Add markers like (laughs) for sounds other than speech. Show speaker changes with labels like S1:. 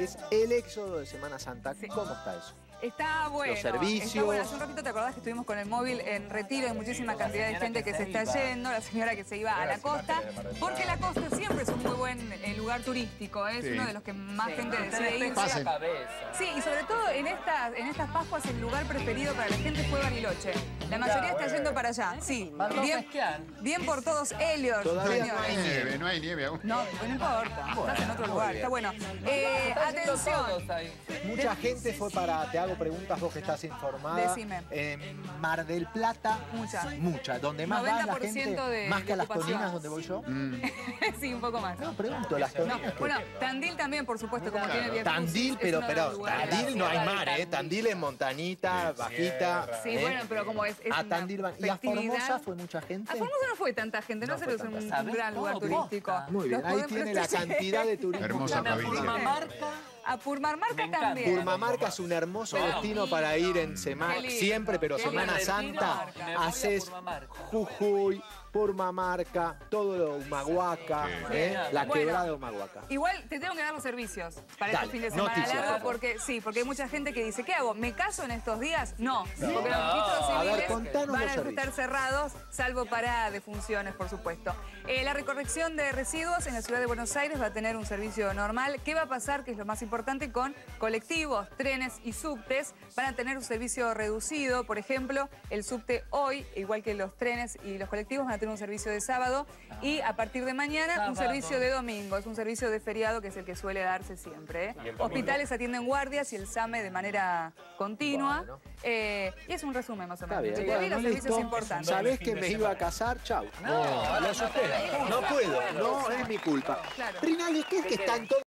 S1: Es el éxodo de Semana Santa. ¿Cómo está eso?
S2: Está bueno.
S1: Los servicios.
S2: Está bueno. Hace un ratito te acordás que estuvimos con el móvil en retiro, hay muchísima cantidad de gente que se está yendo, la señora que se iba a la costa, porque la costa lugar turístico, ¿eh? es uno de los que más gente decide ir. Sí, y sobre todo en estas, en estas Pascuas el lugar preferido para la gente fue Bariloche. La mayoría está yendo para allá, sí. Bien, bien por todos Elliot.
S3: Todavía no hay nieve, no hay nieve aún.
S2: No, no importa, estás en otro lugar, está bueno. Eh, atención.
S1: Mucha gente fue para, te hago preguntas, vos que estás informada.
S2: Decime.
S1: Mar del Plata.
S2: Mucha.
S1: Mucha. Donde más va la gente,
S2: de,
S1: más que a las toninas donde voy yo. (laughs)
S2: sí, un poco más.
S1: No, pregunto, las
S2: No, bueno, Tandil también, por supuesto, como tiene Via
S1: Tandil, pero, pero. Tandil no hay mar, ¿eh? Tandil es montañita, bajita.
S2: Sí,
S1: ¿eh?
S2: bueno, pero como es, es
S1: A Tandil van. ¿Y a. Formosa fue mucha gente?
S2: A Formosa no fue tanta gente, no,
S1: No
S2: sé,
S1: fue
S2: es un, gran lugar turístico.
S1: Muy bien, ahí tiene la (laughs) cantidad de turismo.
S3: Hermosa provincia.
S2: A Purmamarca también.
S1: Purmamarca es un hermoso destino para ir en semana, siempre, pero
S2: qué
S1: Semana
S2: lindo.
S1: Santa, haces Jujuy, Purmamarca, todo lo Humahuaca, ¿eh? la
S2: Bueno.
S1: quebrada de Humahuaca.
S2: Igual te tengo que dar los servicios para
S1: Dale,
S2: este fin de semana
S1: noticias.
S2: largo, porque sí, porque hay mucha gente que dice, ¿qué hago? ¿Me caso en estos días? No, porque los registros
S1: A ver,
S2: civiles
S1: contanos
S2: van a
S1: servicios.
S2: estar cerrados, salvo para defunciones, por supuesto. Eh, la recorrección de residuos en la ciudad de Buenos Aires va a tener un servicio normal. ¿Qué va a pasar? Que es lo más importante con colectivos, trenes y subtes. Van a tener un servicio reducido. Por ejemplo, el subte hoy, igual que los trenes y los colectivos, van a tener un servicio de sábado. Y a partir de mañana, un servicio de domingo. Es un servicio de feriado que es el que suele darse siempre. ¿eh? Hospitales atienden guardias y el SAME de manera continua.
S1: Bueno.
S2: Eh, y es un resumen más o menos.
S1: bien. Bueno,
S2: los servicios
S1: listo.
S2: importantes.
S1: ¿Sabés que me iba a casar? Chau. No, lo asusté. No puedo, no es mi culpa.
S2: Claro.
S1: Rinaldi, ¿qué es que están todos?